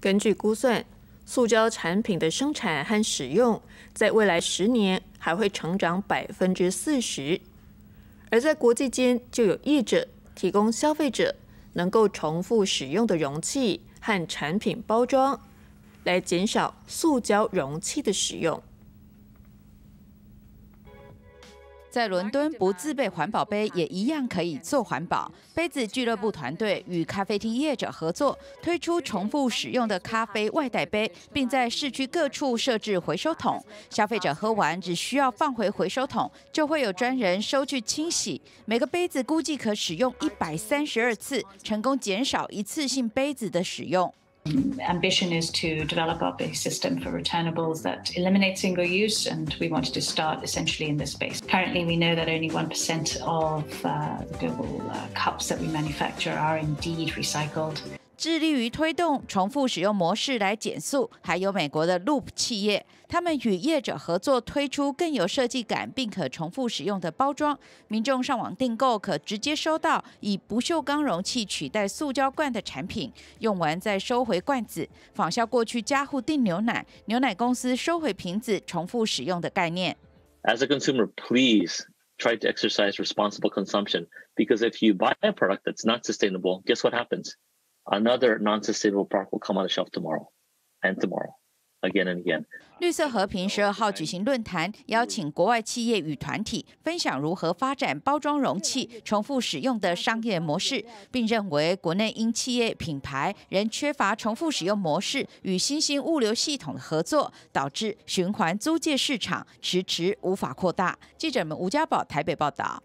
根据估算，塑胶产品的生产和使用在未来十年还会成长百分之四十。而在国际间，就有业者提供消费者能够重复使用的容器和产品包装，来减少塑胶容器的使用。在伦敦，不自备环保杯也一样可以做环保。杯子俱乐部团队与咖啡厅业者合作，推出重复使用的咖啡外带杯，并在市区各处设置回收桶。消费者喝完只需要放回回收桶，就会有专人收去清洗。每个杯子估计可使用一百三十二次，成功减少一次性杯子的使用。Ambition is to develop up a system for returnables that eliminates single use, and we wanted to start essentially in this space. Currently, we know that only 1% of uh, the global uh, cups that we manufacture are indeed recycled. 致力于推动重复使用模式来减速，还有美国的 Loop 企业，他们与业者合作推出更有设计感并可重复使用的包装。民众上网订购可直接收到以不锈钢容器取代塑胶罐的产品，用完再收回罐子，仿效过去家户订牛奶，牛奶公司收回瓶子重复使用的概念。As a consumer, please try to exercise responsible consumption because if you buy a product that's not sustainable, guess what happens? Another non-sustainable product will come on the shelf tomorrow and tomorrow again and again. 绿色和平十二号举行论坛，邀请国外企业与团体分享如何发展包装容器重复使用的商业模式，并认为国内因企业品牌仍缺乏重复使用模式与新兴物流系统的合作，导致循环租借市场迟迟无法扩大。记者们吴家宝台北报道。